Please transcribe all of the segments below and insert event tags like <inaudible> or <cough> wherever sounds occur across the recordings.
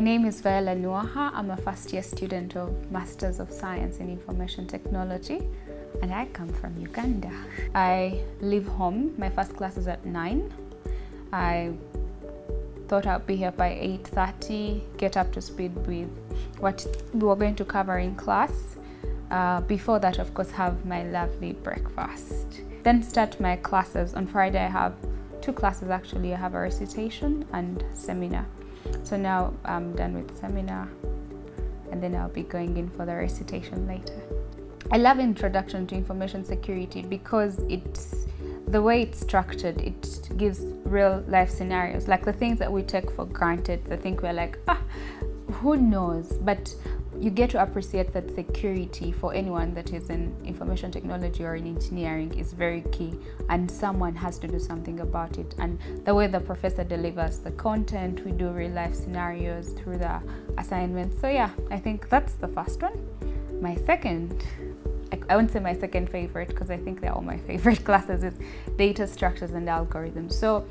name is Viola Nuwaha. I'm a first year student of Masters of Science in Information Technology and I come from Uganda. I leave home, my first class is at 9. I thought I'd be here by 8.30, get up to speed with what we were going to cover in class. Uh, before that, of course, have my lovely breakfast. Then start my classes. On Friday, I have two classes actually. I have a recitation and seminar. So now I'm done with the seminar and then I'll be going in for the recitation later. I love Introduction to Information Security because it's the way it's structured, it gives real life scenarios, like the things that we take for granted, the thing we're like, ah, who knows? But you get to appreciate that security for anyone that is in information technology or in engineering is very key and someone has to do something about it. And the way the professor delivers the content we do real life scenarios through the assignments. So yeah i think that's the first one. My second I won't say my second favorite because I think they're all my <laughs> favorite classes is data structures and algorithms. So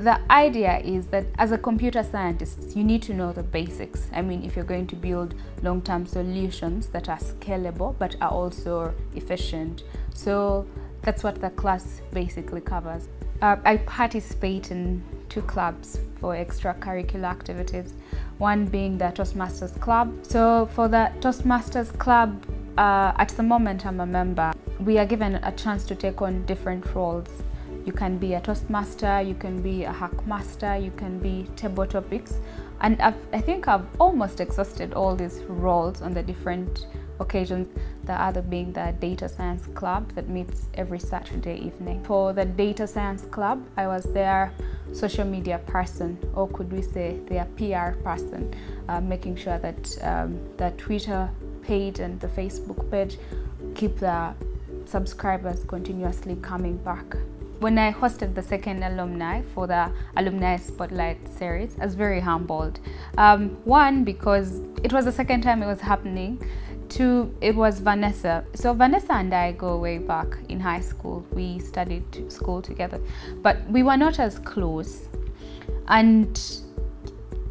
the idea is that as a computer scientist, you need to know the basics. I mean, if you're going to build long-term solutions that are scalable but are also efficient. So that's what the class basically covers. Uh, I participate in two clubs for extracurricular activities, one being the Toastmasters Club. So for the Toastmasters Club, uh, at the moment I'm a member, we are given a chance to take on different roles. You can be a Toastmaster, you can be a Hackmaster, you can be table topics. And I've, I think I've almost exhausted all these roles on the different occasions, the other being the Data Science Club that meets every Saturday evening. For the Data Science Club, I was their social media person, or could we say their PR person, uh, making sure that um, the Twitter page and the Facebook page keep the subscribers continuously coming back. When I hosted the second alumni for the Alumni Spotlight series, I was very humbled. Um, one, because it was the second time it was happening. Two, it was Vanessa. So Vanessa and I go way back in high school. We studied school together, but we were not as close. And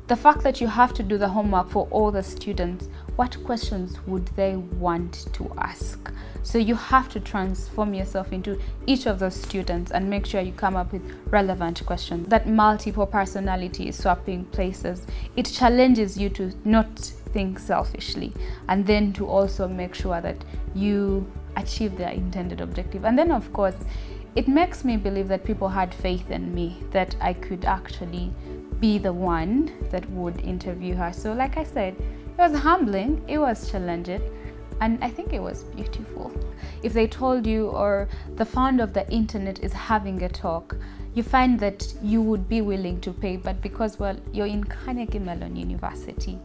the fact that you have to do the homework for all the students what questions would they want to ask? So you have to transform yourself into each of those students and make sure you come up with relevant questions. That multiple personality swapping places it challenges you to not think selfishly and then to also make sure that you achieve their intended objective. And then of course it makes me believe that people had faith in me that I could actually be the one that would interview her. So, like I said, it was humbling, it was challenging, and I think it was beautiful. If they told you, or the founder of the internet is having a talk, you find that you would be willing to pay, but because, well, you're in Carnegie Mellon University,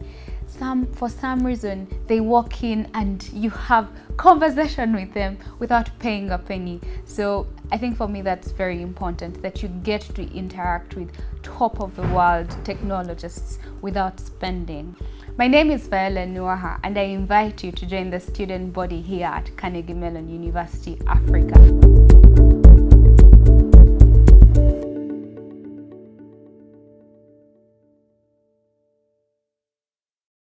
some for some reason they walk in and you have conversation with them without paying a penny so i think for me that's very important that you get to interact with top of the world technologists without spending my name is Viola Nuwaha and I invite you to join the student body here at Carnegie Mellon University Africa.